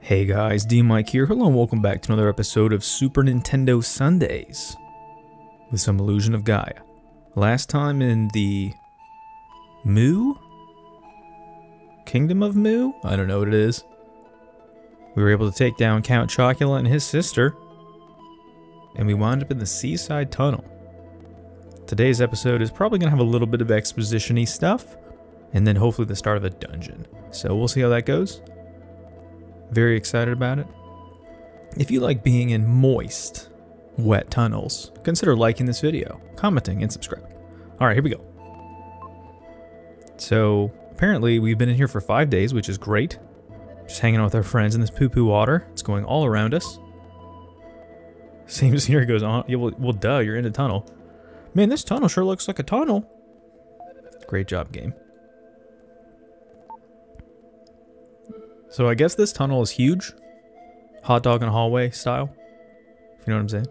Hey guys, D Mic here. Hello and welcome back to another episode of Super Nintendo Sundays with some illusion of Gaia. Last time in the Mu? Kingdom of Mu? I don't know what it is. We were able to take down Count Chocula and his sister, and we wound up in the Seaside Tunnel. Today's episode is probably going to have a little bit of exposition y stuff, and then hopefully the start of a dungeon. So we'll see how that goes. Very excited about it. If you like being in moist, wet tunnels, consider liking this video, commenting, and subscribing. Alright, here we go. So, apparently we've been in here for five days, which is great. Just hanging out with our friends in this poo-poo water. It's going all around us. Same scenery goes on. Yeah, well, well, duh, you're in a tunnel. Man, this tunnel sure looks like a tunnel. Great job, game. So I guess this tunnel is huge. Hot dog in a hallway style. If you know what I'm saying.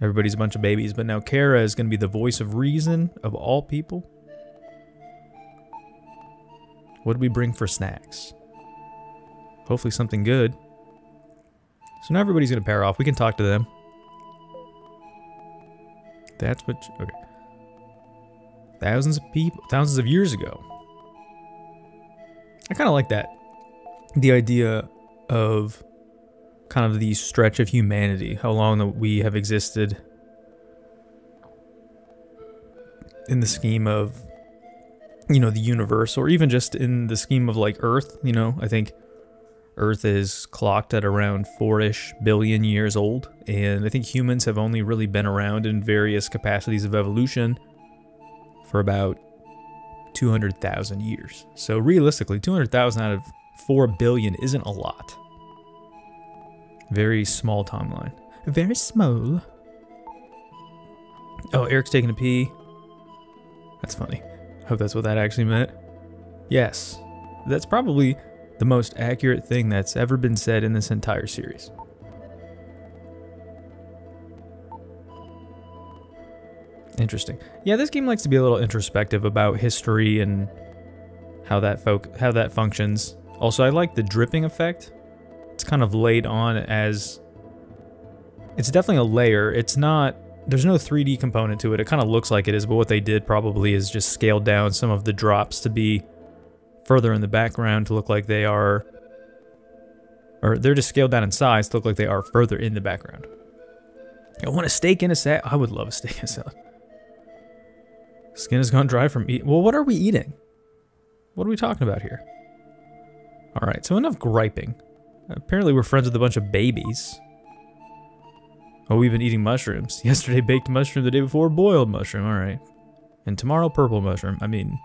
Everybody's a bunch of babies, but now Kara is going to be the voice of reason of all people. What do we bring for snacks? Hopefully something good. So now everybody's going to pair off. We can talk to them. That's what... okay. Thousands of people, thousands of years ago. I kind of like that. The idea of kind of the stretch of humanity, how long that we have existed in the scheme of, you know, the universe, or even just in the scheme of like Earth, you know, I think Earth is clocked at around four-ish billion years old, and I think humans have only really been around in various capacities of evolution for about 200,000 years. So realistically, 200,000 out of 4 billion isn't a lot. Very small timeline. Very small. Oh, Erik's taking a pee. That's funny. Hope that's what that actually meant. Yes, that's probably the most accurate thing that's ever been said in this entire series. Interesting. Yeah, this game likes to be a little introspective about history and how that folk how that functions. Also, I like the dripping effect. It's kind of laid on as it's definitely a layer. It's not there's no 3D component to it. It kind of looks like it is, but what they did probably is just scaled down some of the drops to be further in the background to look like they are or they're just scaled down in size to look like they are further in the background. I want a steak in a salad. I would love a steak in a salad. Skin has gone dry from eat. Well, what are we eating? What are we talking about here? All right, so enough griping. Apparently we're friends with a bunch of babies. Oh, we've been eating mushrooms. Yesterday baked mushroom, the day before boiled mushroom. All right. And tomorrow purple mushroom. I mean...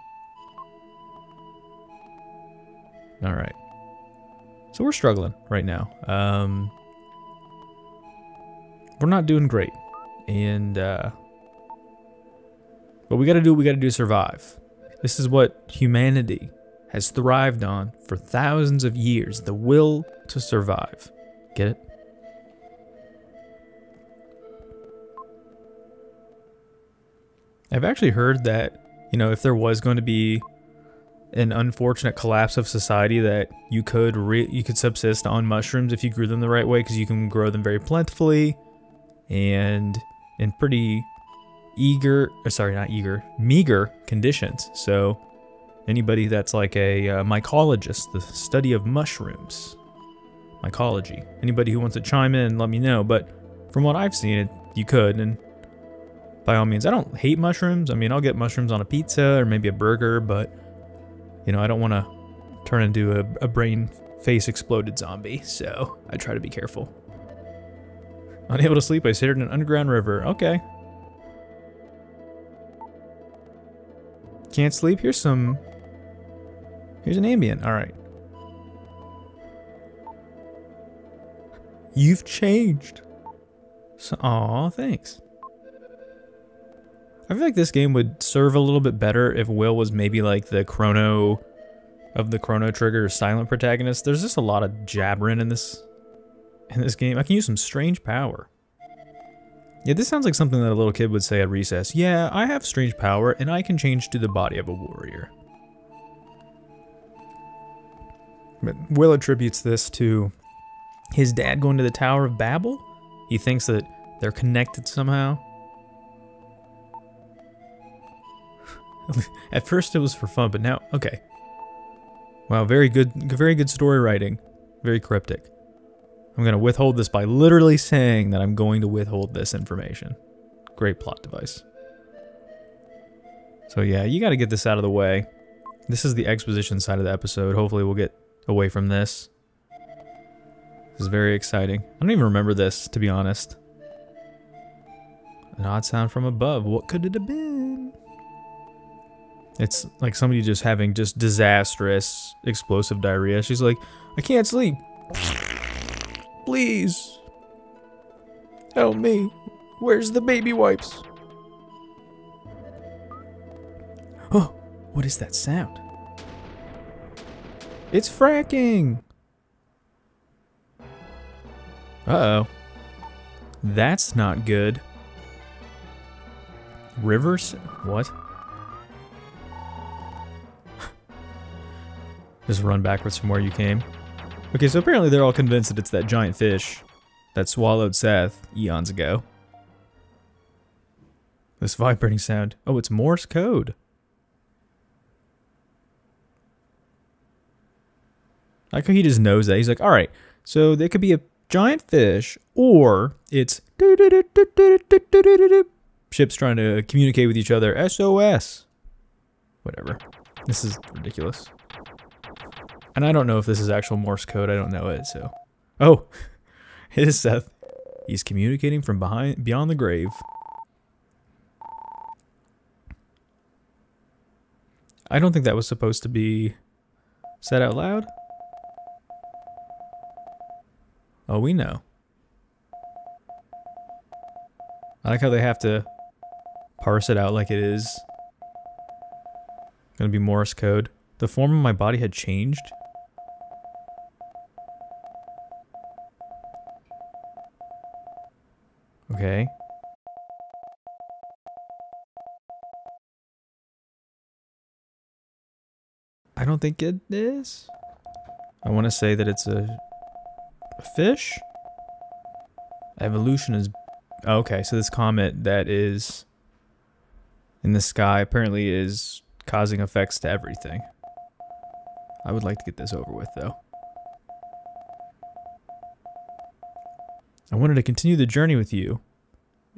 All right. So we're struggling right now. Um, we're not doing great. And, uh, but we gotta do what we gotta do to survive. This is what humanity has thrived on for thousands of years the will to survive. Get it? I've actually heard that, you know, if there was going to be an unfortunate collapse of society that you could you could subsist on mushrooms if you grew them the right way because you can grow them very plentifully and in pretty eager, or sorry, not eager, meager conditions. So anybody that's like a uh, mycologist, the study of mushrooms, mycology, anybody who wants to chime in, let me know. But from what I've seen, it you could, and by all means, I don't hate mushrooms. I mean, I'll get mushrooms on a pizza or maybe a burger, but you know, I don't want to turn into a, a brain face exploded zombie, so I try to be careful. Unable to sleep, I stared in an underground river. Okay, Can't sleep? Here's some... Here's an Ambien. Alright. You've changed. So, aw, thanks. I feel like this game would serve a little bit better if Will was maybe like the Chrono of the Chrono Trigger silent protagonist. There's just a lot of jabbering in this in this game. I can use some strange power. Yeah, this sounds like something that a little kid would say at recess. Yeah, I have strange power, and I can change to the body of a warrior. But Will attributes this to his dad going to the Tower of Babel. He thinks that they're connected somehow. At first it was for fun, but now, okay. Wow, very good, very good story writing. Very cryptic. I'm going to withhold this by literally saying that I'm going to withhold this information. Great plot device. So yeah, you got to get this out of the way. This is the exposition side of the episode. Hopefully we'll get away from this. This is very exciting. I don't even remember this, to be honest. An odd sound from above. What could it have been? It's like somebody just having just disastrous explosive diarrhea. She's like, I can't sleep. Please. Help me. Where's the baby wipes? Oh, what is that sound? It's fracking. Uh-oh. That's not good. Rivers? What? Just run backwards from where you came. Okay, so apparently they're all convinced that it's that giant fish that swallowed Seth eons ago. This vibrating sound. Oh, it's Morse code. Like he just knows that. He's like, all right, so there could be a giant fish, or it's ships trying to communicate with each other. SOS. Whatever. This is ridiculous. And I don't know if this is actual Morse code. I don't know it, so. Oh, it is Seth. He's communicating from behind beyond the grave. I don't think that was supposed to be said out loud. Oh, we know. I like how they have to parse it out like it is. Gonna be Morse code. The form of my body had changed. Okay. I don't think it is. I want to say that it's a, a fish. Evolution is oh, okay. So this comet that is in the sky apparently is causing effects to everything. I would like to get this over with though. I wanted to continue the journey with you,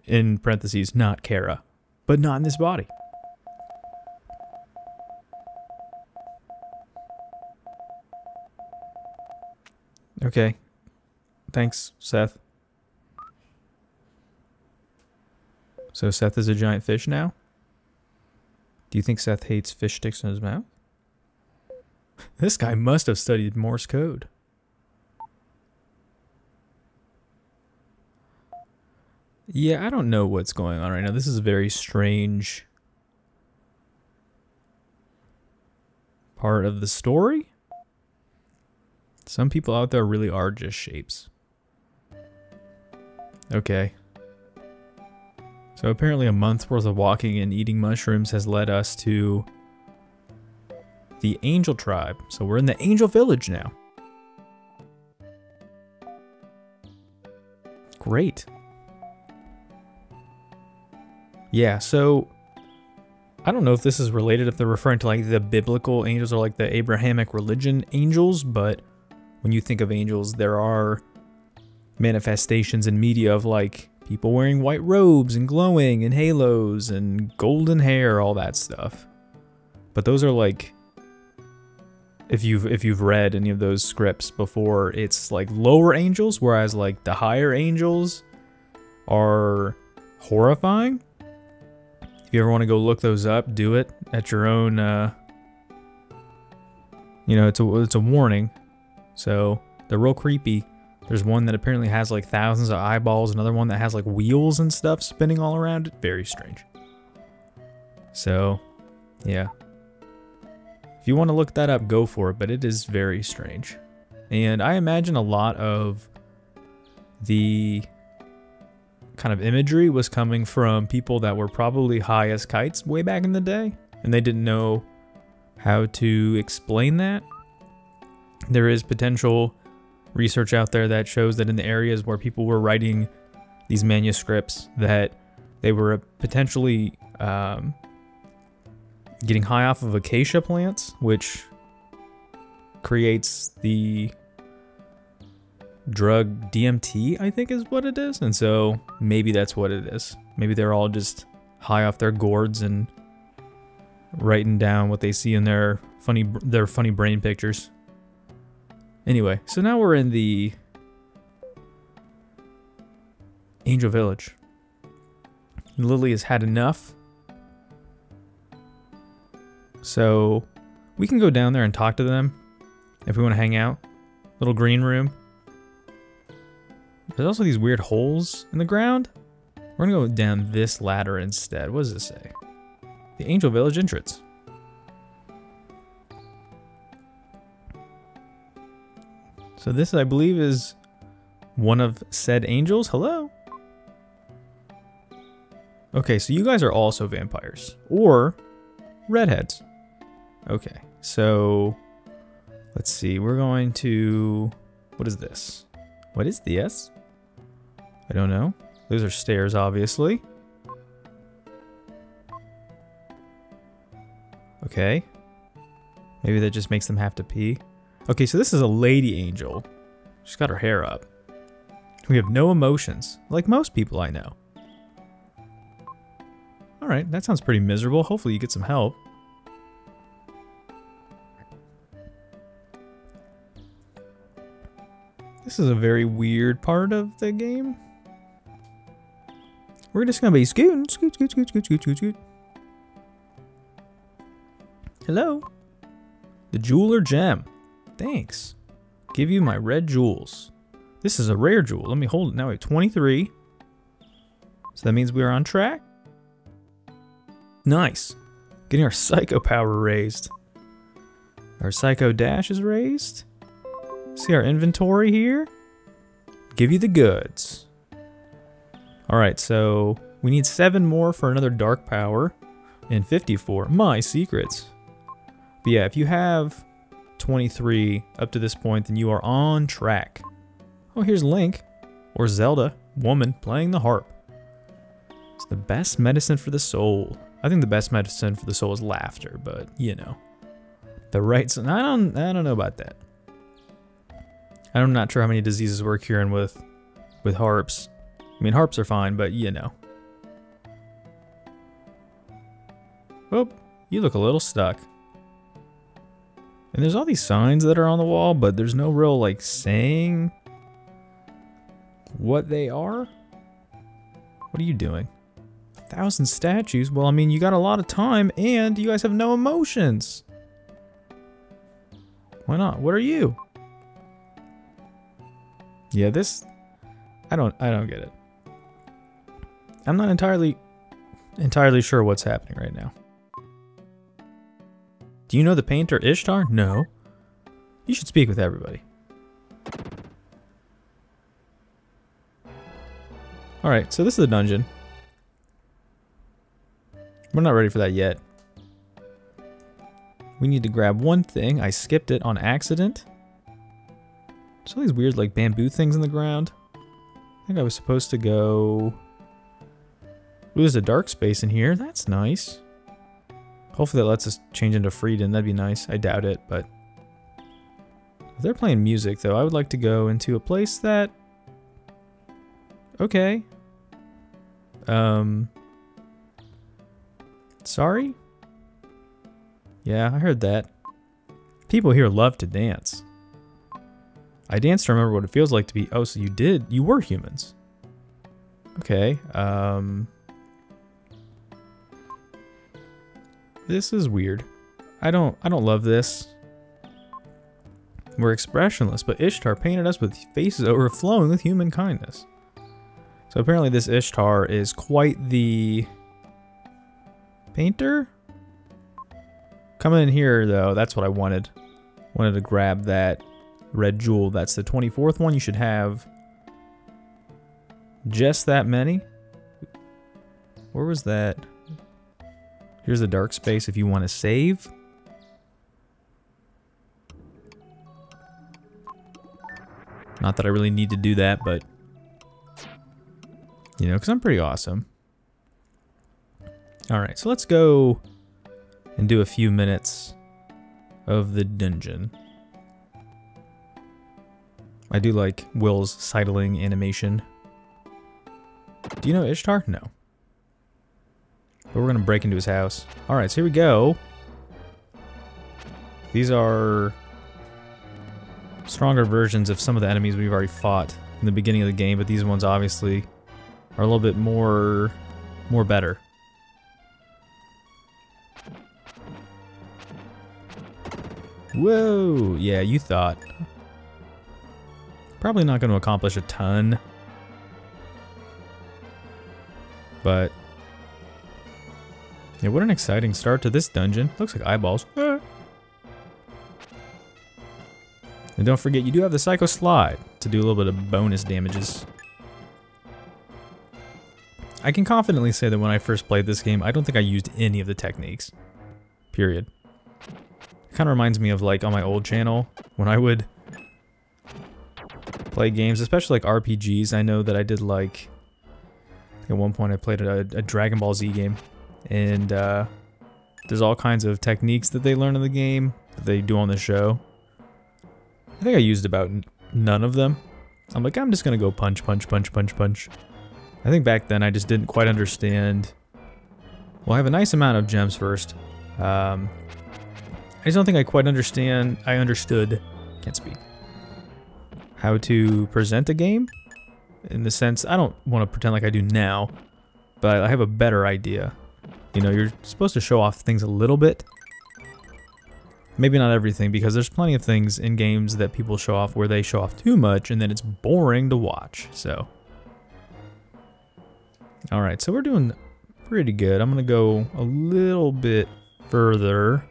in parentheses, not Kara, but not in this body. Okay. Thanks, Seth. So Seth is a giant fish now? Do you think Seth hates fish sticks in his mouth? This guy must have studied Morse code. Yeah, I don't know what's going on right now. This is a very strange part of the story. Some people out there really are just shapes. Okay. So apparently a month's worth of walking and eating mushrooms has led us to the Angel Tribe. So we're in the Angel Village now. Great. Yeah, so I don't know if this is related, if they're referring to like the biblical angels or like the Abrahamic religion angels, but when you think of angels, there are manifestations in media of like people wearing white robes and glowing and halos and golden hair, all that stuff. But those are like if you've if you've read any of those scripts before, it's like lower angels, whereas like the higher angels are horrifying. If you ever want to go look those up, do it at your own. Uh, you know, it's a it's a warning. So they're real creepy. There's one that apparently has like thousands of eyeballs. Another one that has like wheels and stuff spinning all around it. Very strange. So, yeah. If you want to look that up, go for it. But it is very strange. And I imagine a lot of the kind of imagery was coming from people that were probably high as kites way back in the day, and they didn't know how to explain that. There is potential research out there that shows that in the areas where people were writing these manuscripts that they were potentially um, getting high off of acacia plants, which creates the drug DMT, I think is what it is. And so maybe that's what it is. Maybe they're all just high off their gourds and writing down what they see in their funny their funny brain pictures. Anyway, so now we're in the Angel Village. Lily has had enough. So we can go down there and talk to them if we want to hang out. Little green room. There's also these weird holes in the ground. We're gonna go down this ladder instead. What does it say? The Angel Village entrance. So this, I believe, is one of said angels. Hello? Okay, so you guys are also vampires. Or redheads. Okay, so let's see. We're going to... What is this? What is this? I don't know. Those are stairs, obviously. Okay. Maybe that just makes them have to pee. Okay, so this is a lady angel. She's got her hair up. We have no emotions, like most people I know. Alright, that sounds pretty miserable. Hopefully you get some help. This is a very weird part of the game. We're just gonna be scooting, scoot, scoot, scoot, scoot, scoot, scoot, scoot. Hello? The jeweler gem. Thanks. Give you my red jewels. This is a rare jewel. Let me hold it. Now we have 23. So that means we are on track. Nice. Getting our psycho power raised. Our psycho dash is raised. See our inventory here? Give you the goods. Alright, so we need 7 more for another dark power. And 54. My secrets. But yeah, if you have 23 up to this point, then you are on track. Oh, here's Link. Or Zelda. Woman playing the harp. It's the best medicine for the soul. I think the best medicine for the soul is laughter, but you know. The right I don't I don't know about that. I'm not sure how many diseases we're curing with with harps. I mean, harps are fine, but you know. Oh, you look a little stuck. And there's all these signs that are on the wall, but there's no real, like, saying what they are. What are you doing? A thousand statues? Well, I mean, you got a lot of time, and you guys have no emotions. Why not? What are you? Yeah, this I don't I don't get it. I'm not entirely entirely sure what's happening right now. Do you know the painter Ishtar? No. You should speak with everybody. Alright, so this is the dungeon. We're not ready for that yet. We need to grab one thing. I skipped it on accident. There's all these weird like bamboo things in the ground. I think I was supposed to go... Ooh, there's a dark space in here. That's nice. Hopefully that lets us change into Freedan. That'd be nice. I doubt it, but... If they're playing music, though, I would like to go into a place that... Okay. Um... Sorry? Yeah, I heard that. People here love to dance. I danced to remember what it feels like to be... Oh, so you did... You were humans. Okay. Um... This is weird. I don't... I don't love this. We're expressionless, but Ishtar painted us with faces overflowing with human kindness. So apparently this Ishtar is quite the... Painter? Coming in here, though, that's what I wanted. Wanted to grab that red jewel. That's the 24th one. You should have just that many. Where was that? Here's the dark space if you want to save. Not that I really need to do that, but... You know, because I'm pretty awesome. Alright, so let's go and do a few minutes of the dungeon. I do like Will's sidling animation. Do you know Ishtar? No. But we're gonna break into his house. Alright, so here we go. These are stronger versions of some of the enemies we've already fought in the beginning of the game, but these ones obviously are a little bit more more better. Whoa! Yeah, you thought. Probably not going to accomplish a ton. But... Yeah, what an exciting start to this dungeon. Looks like eyeballs. Ah. And don't forget, you do have the Psycho Slide to do a little bit of bonus damages. I can confidently say that when I first played this game, I don't think I used any of the techniques. Period. It kind of reminds me of like on my old channel, when I would play games, especially like RPGs. I know that I did like, at one point I played a, a Dragon Ball Z game, and uh, there's all kinds of techniques that they learn in the game that they do on the show. I think I used about none of them. I'm like, I'm just gonna go punch, punch, punch, punch, punch. I think back then I just didn't quite understand. Well, I have a nice amount of gems first. Um, I just don't think I quite understand. I understood. Can't speak how to present a game in the sense I don't want to pretend like I do now, but I have a better idea. You know, you're supposed to show off things a little bit. Maybe not everything, because there's plenty of things in games that people show off where they show off too much and then it's boring to watch, so. Alright, so we're doing pretty good. I'm going to go a little bit further.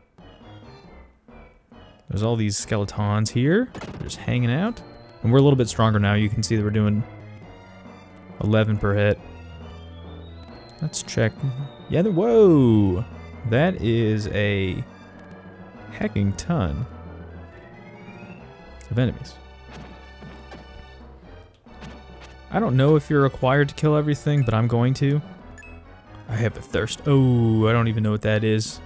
There's all these skeletons here, just hanging out. And we're a little bit stronger now. You can see that we're doing 11 per hit. Let's check. Yeah, the, whoa! That is a hecking ton of enemies. I don't know if you're required to kill everything, but I'm going to. I have a thirst. Oh, I don't even know what that is.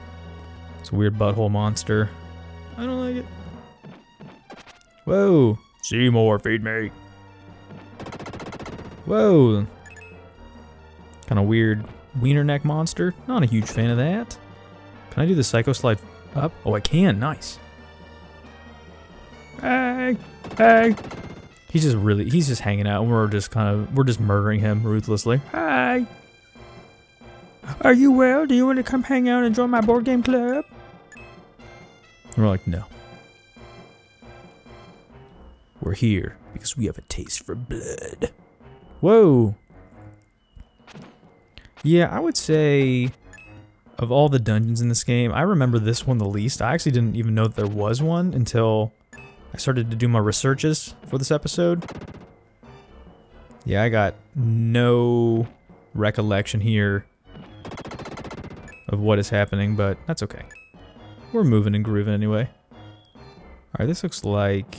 It's a weird butthole monster. I don't like it. Whoa. Seymour, feed me. Whoa. Kind of weird wiener neck monster. Not a huge fan of that. Can I do the psycho slide up? Oh, I can. Nice. Hey, hey. He's just really, he's just hanging out and we're just kind of, we're just murdering him ruthlessly. Hi. Are you well? Do you want to come hang out and join my board game club? And we're like, no. We're here because we have a taste for blood. Whoa. Yeah, I would say of all the dungeons in this game, I remember this one the least. I actually didn't even know that there was one until I started to do my researches for this episode. Yeah, I got no recollection here of what is happening, but that's okay. We're moving and grooving anyway. Alright, this looks like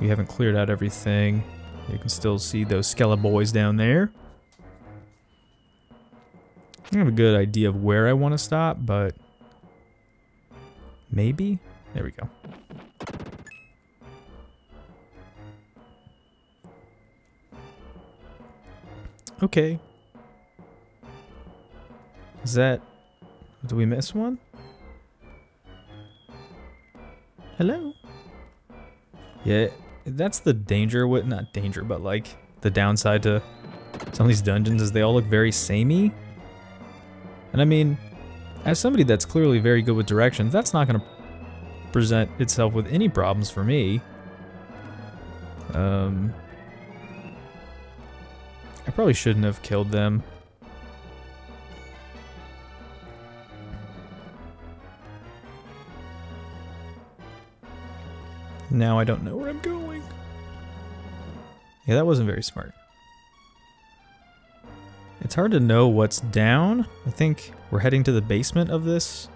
We haven't cleared out everything. You can still see those skeleton boys down there. I have a good idea of where I want to stop, but maybe? There we go. Okay. Is that... Do we miss one? Hello? Yeah, that's the danger with not danger, but like the downside to some of these dungeons is they all look very samey. And I mean, as somebody that's clearly very good with directions, that's not going to present itself with any problems for me. Um, I probably shouldn't have killed them. Now I don't know where I'm going. Yeah, that wasn't very smart. It's hard to know what's down. I think we're heading to the basement of this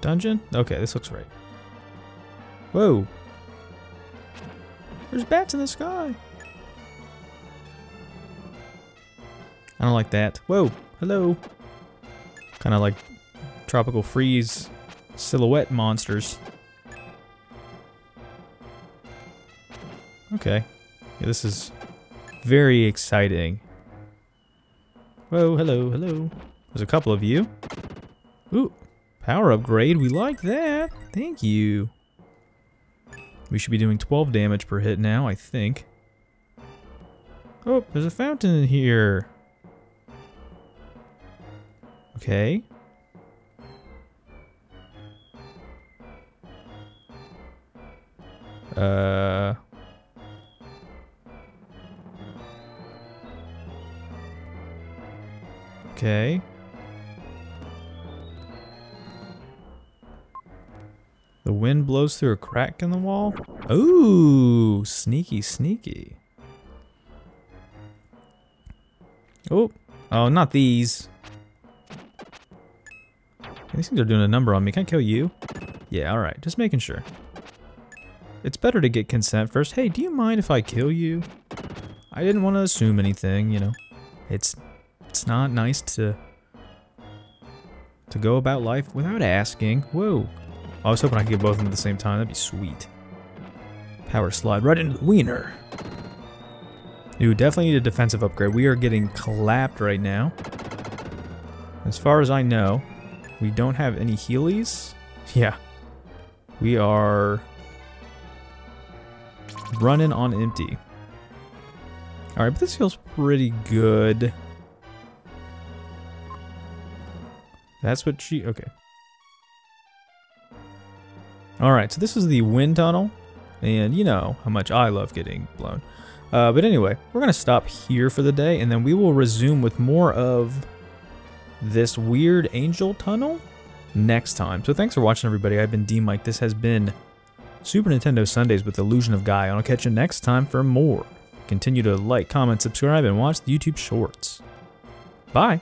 dungeon. Okay, this looks right. Whoa. There's bats in the sky. I don't like that. Whoa, hello. Kind of like tropical freeze silhouette monsters. Okay. Yeah, this is very exciting. Whoa, hello, hello. There's a couple of you. Ooh, power upgrade. We like that. Thank you. We should be doing 12 damage per hit now, I think. Oh, there's a fountain in here. Okay. Uh... Okay. The wind blows through a crack in the wall? Ooh, sneaky, sneaky. Oh, oh, not these. These things are doing a number on me. Can I kill you? Yeah, alright. Just making sure. It's better to get consent first. Hey, do you mind if I kill you? I didn't want to assume anything, you know. It's it's not nice to to go about life without asking. Whoa. I was hoping I could get both of them at the same time. That'd be sweet. Power slide right into the wiener. You definitely need a defensive upgrade. We are getting clapped right now. As far as I know, we don't have any Heelys. Yeah. We are running on empty. Alright, but this feels pretty good. That's what she... Okay. Alright, so this is the wind tunnel. And you know how much I love getting blown. Uh, but anyway, we're to stop here for the day. And then we will resume with more of this weird angel tunnel next time. So thanks for watching, everybody. I've been D-Mic. This has been Super Nintendo Sundays with Illusion of Gaia. I'll catch you next time for more. Continue to like, comment, subscribe, and watch the YouTube shorts. Bye.